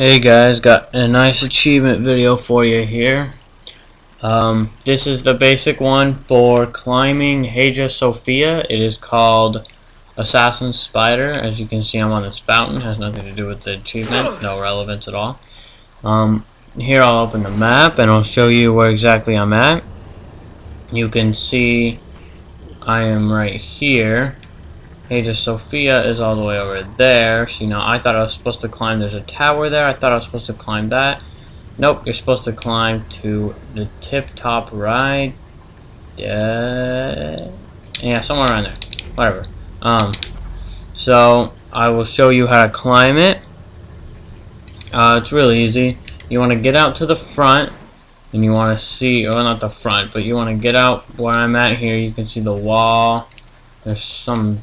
Hey guys, got a nice achievement video for you here. Um, this is the basic one for climbing Hagia Sophia. It is called Assassin Spider. As you can see, I'm on this fountain. Has nothing to do with the achievement. No relevance at all. Um, here I'll open the map and I'll show you where exactly I'm at. You can see I am right here. Hagia Sophia is all the way over there. So, you know, I thought I was supposed to climb. There's a tower there. I thought I was supposed to climb that. Nope, you're supposed to climb to the tip top right. Yeah, somewhere around there. Whatever. Um, so, I will show you how to climb it. Uh, it's really easy. You want to get out to the front and you want to see, well not the front, but you want to get out where I'm at here. You can see the wall. There's some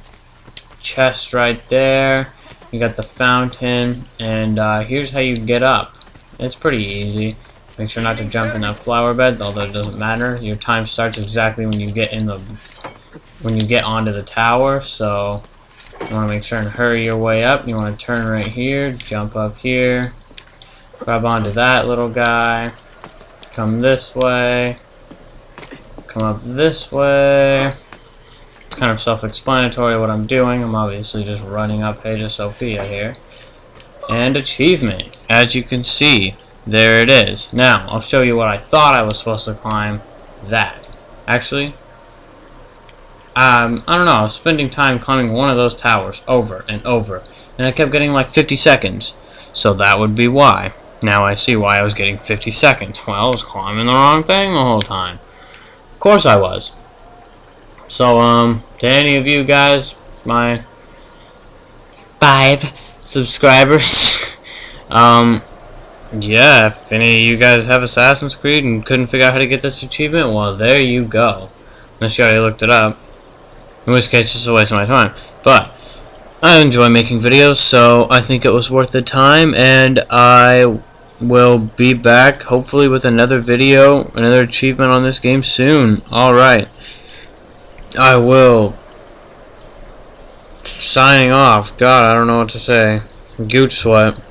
chest right there. You got the fountain, and uh, here's how you get up. It's pretty easy. Make sure not to jump in that flower bed, although it doesn't matter. Your time starts exactly when you get in the when you get onto the tower. So you want to make sure and hurry your way up. You want to turn right here, jump up here, grab onto that little guy, come this way, come up this way kind of self-explanatory what I'm doing. I'm obviously just running up Hagia Sophia here. And achievement. As you can see, there it is. Now, I'll show you what I thought I was supposed to climb. That. Actually, um, I don't know, I was spending time climbing one of those towers over and over. And I kept getting like 50 seconds. So that would be why. Now I see why I was getting 50 seconds. Well, I was climbing the wrong thing the whole time. Of course I was. So, um, to any of you guys, my five subscribers, um, yeah, if any of you guys have Assassin's Creed and couldn't figure out how to get this achievement, well, there you go. Unless you already looked it up. In which case, it's a waste of my time. But, I enjoy making videos, so I think it was worth the time, and I will be back, hopefully, with another video, another achievement on this game soon. Alright. I will. Signing off. God, I don't know what to say. Gooch sweat.